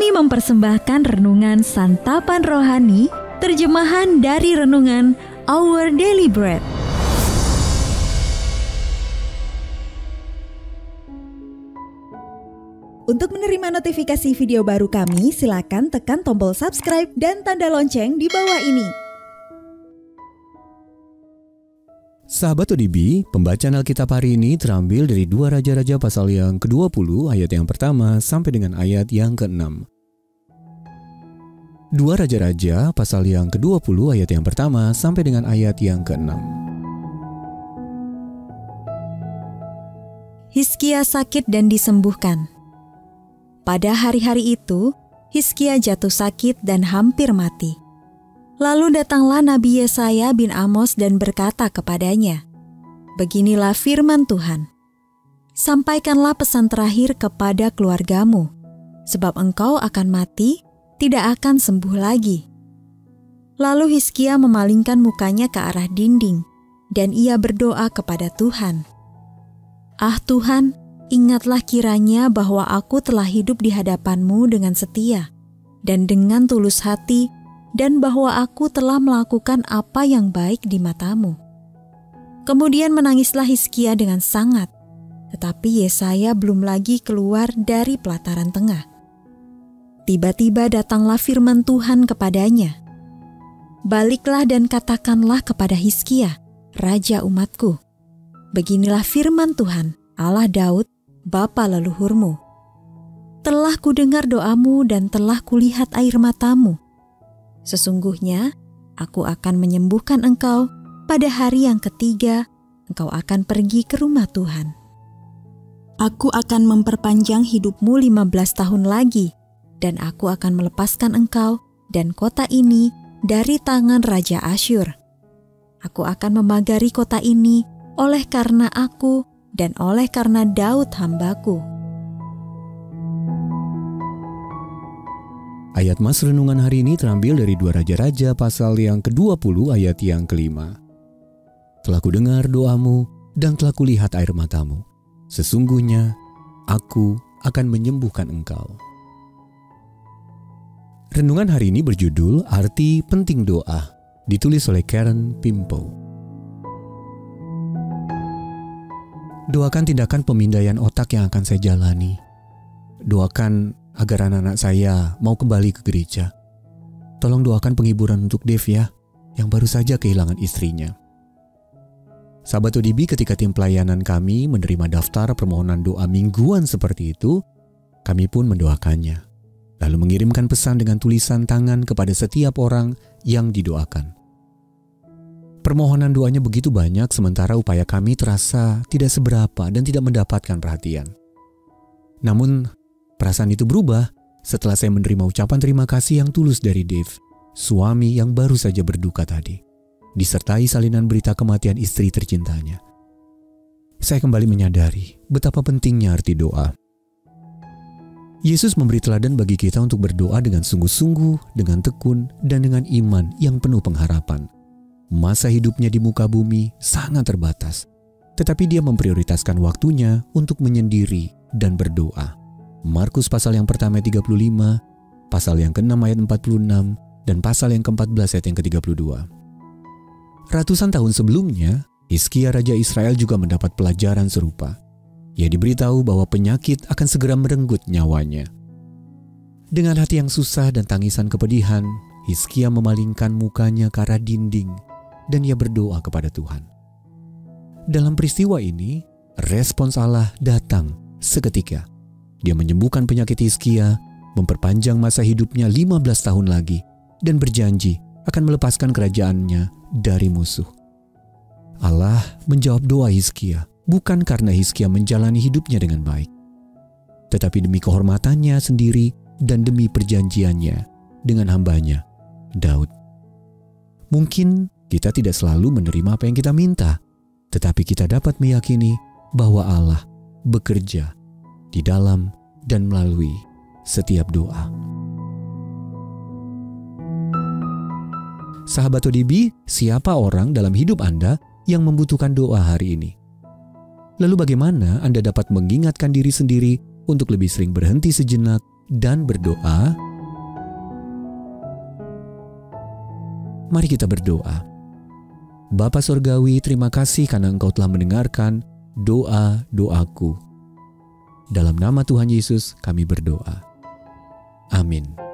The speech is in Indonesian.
Kami mempersembahkan renungan santapan rohani, terjemahan dari renungan Our Daily Bread. Untuk menerima notifikasi video baru kami, silakan tekan tombol subscribe dan tanda lonceng di bawah ini. Sahabat ODB, pembacaan Alkitab hari ini terambil dari dua Raja-Raja pasal yang ke-20 ayat yang pertama sampai dengan ayat yang ke-6. Dua Raja-Raja pasal yang ke-20 ayat yang pertama sampai dengan ayat yang ke-6. Hiskia sakit dan disembuhkan. Pada hari-hari itu, Hiskia jatuh sakit dan hampir mati. Lalu datanglah Nabi Yesaya bin Amos dan berkata kepadanya, Beginilah firman Tuhan, Sampaikanlah pesan terakhir kepada keluargamu, sebab engkau akan mati, tidak akan sembuh lagi. Lalu Hiskia memalingkan mukanya ke arah dinding, dan ia berdoa kepada Tuhan. Ah Tuhan, ingatlah kiranya bahwa aku telah hidup di hadapanmu dengan setia, dan dengan tulus hati dan bahwa aku telah melakukan apa yang baik di matamu. Kemudian menangislah Hizkia dengan sangat, tetapi Yesaya belum lagi keluar dari pelataran tengah. Tiba-tiba datanglah firman Tuhan kepadanya. Baliklah dan katakanlah kepada Hizkia, raja umatku. Beginilah firman Tuhan, Allah Daud, bapa leluhurmu. Telah kudengar doamu dan telah kulihat air matamu Sesungguhnya aku akan menyembuhkan engkau pada hari yang ketiga, engkau akan pergi ke rumah Tuhan. Aku akan memperpanjang hidupmu 15 tahun lagi, dan aku akan melepaskan engkau dan kota ini dari tangan Raja Asyur. Aku akan memagari kota ini oleh karena aku dan oleh karena Daud hambaku. Ayat Mas Renungan hari ini terambil dari dua Raja-Raja pasal yang ke-20 ayat yang kelima. Telah kudengar doamu dan telah kulihat air matamu. Sesungguhnya aku akan menyembuhkan engkau. Renungan hari ini berjudul Arti Penting Doa, ditulis oleh Karen Pimpo. Doakan tindakan pemindaian otak yang akan saya jalani. Doakan agar anak-anak saya mau kembali ke gereja. Tolong doakan penghiburan untuk Dev ya, yang baru saja kehilangan istrinya. Sahabat ODB ketika tim pelayanan kami menerima daftar permohonan doa mingguan seperti itu, kami pun mendoakannya. Lalu mengirimkan pesan dengan tulisan tangan kepada setiap orang yang didoakan. Permohonan doanya begitu banyak sementara upaya kami terasa tidak seberapa dan tidak mendapatkan perhatian. Namun Perasaan itu berubah setelah saya menerima ucapan terima kasih yang tulus dari Dave, suami yang baru saja berduka tadi, disertai salinan berita kematian istri tercintanya. Saya kembali menyadari betapa pentingnya arti doa. Yesus memberi teladan bagi kita untuk berdoa dengan sungguh-sungguh, dengan tekun, dan dengan iman yang penuh pengharapan. Masa hidupnya di muka bumi sangat terbatas, tetapi dia memprioritaskan waktunya untuk menyendiri dan berdoa. Markus pasal yang pertama 35, pasal yang ke-6 ayat 46, dan pasal yang ke-14 ayat yang ke-32. Ratusan tahun sebelumnya, Hizkia Raja Israel juga mendapat pelajaran serupa. Ia diberitahu bahwa penyakit akan segera merenggut nyawanya. Dengan hati yang susah dan tangisan kepedihan, Hizkia memalingkan mukanya ke arah dinding dan ia berdoa kepada Tuhan. Dalam peristiwa ini, respons Allah datang seketika. Dia menyembuhkan penyakit Hizkia, memperpanjang masa hidupnya 15 tahun lagi, dan berjanji akan melepaskan kerajaannya dari musuh. Allah menjawab doa Hizkia bukan karena Hizkia menjalani hidupnya dengan baik, tetapi demi kehormatannya sendiri dan demi perjanjiannya dengan hambanya, Daud. Mungkin kita tidak selalu menerima apa yang kita minta, tetapi kita dapat meyakini bahwa Allah bekerja di dalam dan melalui setiap doa. Sahabat ODB, siapa orang dalam hidup Anda yang membutuhkan doa hari ini? Lalu bagaimana Anda dapat mengingatkan diri sendiri untuk lebih sering berhenti sejenak dan berdoa? Mari kita berdoa. Bapa Sorgawi, terima kasih karena Engkau telah mendengarkan doa-doaku. Dalam nama Tuhan Yesus kami berdoa. Amin.